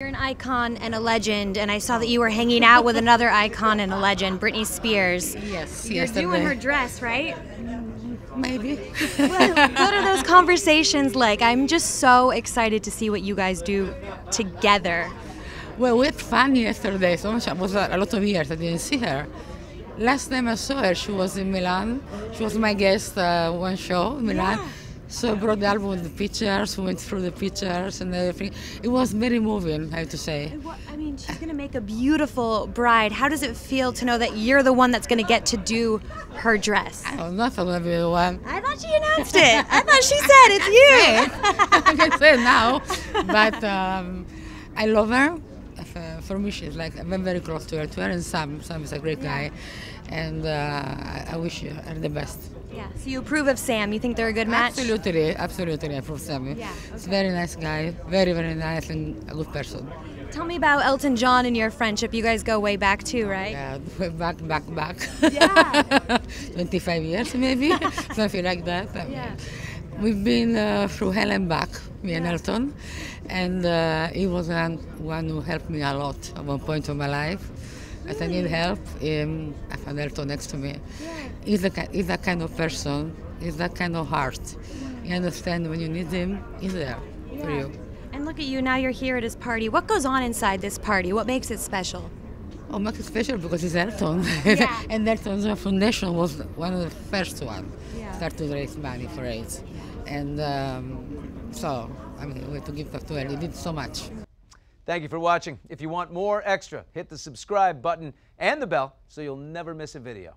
You're an icon and a legend, and I saw that you were hanging out with another icon and a legend, Britney Spears. Yes, You're doing her dress, right? Maybe. What, what are those conversations like? I'm just so excited to see what you guys do together. well, we had fun yesterday. So much. It was a, a lot of years I didn't see her. Last time I saw her, she was in Milan. She was my guest uh, one show in Milan. Yeah. So I brought the album with the pictures, we went through the pictures and everything. It was very moving, I have to say. I mean, she's gonna make a beautiful bride. How does it feel to know that you're the one that's gonna get to do her dress? I don't know if I'm gonna be the one. I thought she announced it. I thought she said it's you. I can say it now, but um, I love her. Uh, For me, she's like I'm very close to her. To her and Sam. Sam is a great guy, and uh, I- wish her the best. Yeah. So you approve of Sam? You think they're a good match? Absolutely, absolutely, I approve Sam. Yeah, He's a very nice guy, very very nice and a good person. Tell me about Elton John and your friendship. You guys go way back too, right? Yeah, back, back, back. Yeah. 25 years maybe, something like that. Yeah. We've been uh, through hell and back, me and Elton, and uh, he was one, one who helped me a lot at one point of my life. As I need help, um, I found Elton next to me. He's, a, he's that kind of person, he's that kind of heart. You understand when you need him, he's there for you. And look at you, now you're here at his party. What goes on inside this party? What makes it special? Oh, makes it special because it's Elton. Yeah. and Elton's foundation was one of the first one Yeah. start to raise money for AIDS. And um, so, I mean, we have to give to him. He did so much. Thank you for watching. If you want more extra, hit the subscribe button and the bell so you'll never miss a video.